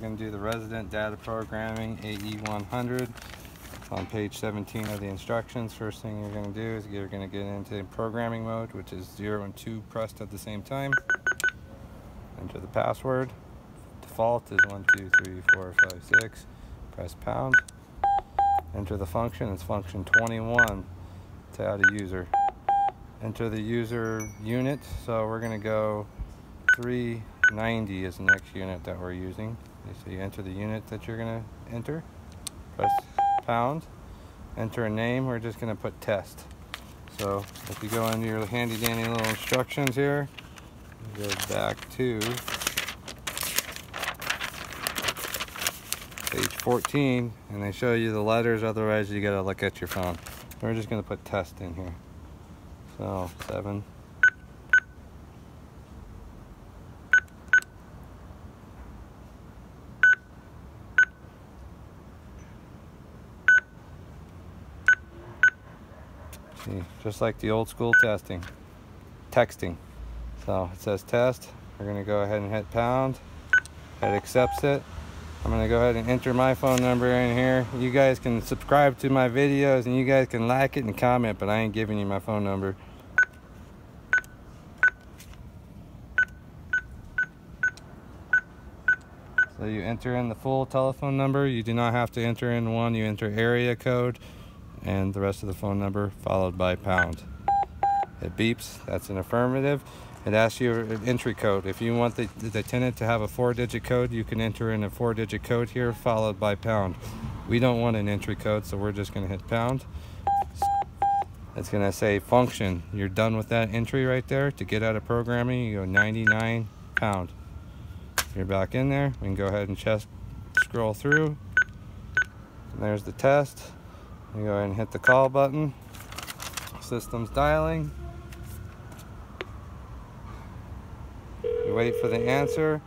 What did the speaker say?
going to do the resident data programming AE100 on page 17 of the instructions. First thing you're going to do is you're going to get into programming mode, which is 0 and 2 pressed at the same time. Enter the password. Default is 1, 2, 3, 4, 5, 6. Press pound. Enter the function. It's function 21 to add a user. Enter the user unit. So we're going to go 3 90 is the next unit that we're using. So you enter the unit that you're going to enter. Press pound. Enter a name. We're just going to put test. So if you go into your handy dandy little instructions here, go back to page 14 and they show you the letters otherwise you got to look at your phone. We're just going to put test in here. So 7 See, just like the old school testing, texting. So it says test. We're gonna go ahead and hit pound. It accepts it. I'm gonna go ahead and enter my phone number in here. You guys can subscribe to my videos and you guys can like it and comment, but I ain't giving you my phone number. So you enter in the full telephone number. You do not have to enter in one. You enter area code and the rest of the phone number followed by pound. It beeps, that's an affirmative. It asks you an entry code. If you want the, the tenant to have a four digit code, you can enter in a four digit code here followed by pound. We don't want an entry code, so we're just gonna hit pound. It's gonna say function. You're done with that entry right there. To get out of programming, you go 99 pound. You're back in there. We can go ahead and just scroll through. And there's the test. You go ahead and hit the call button. System's dialing. You wait for the answer.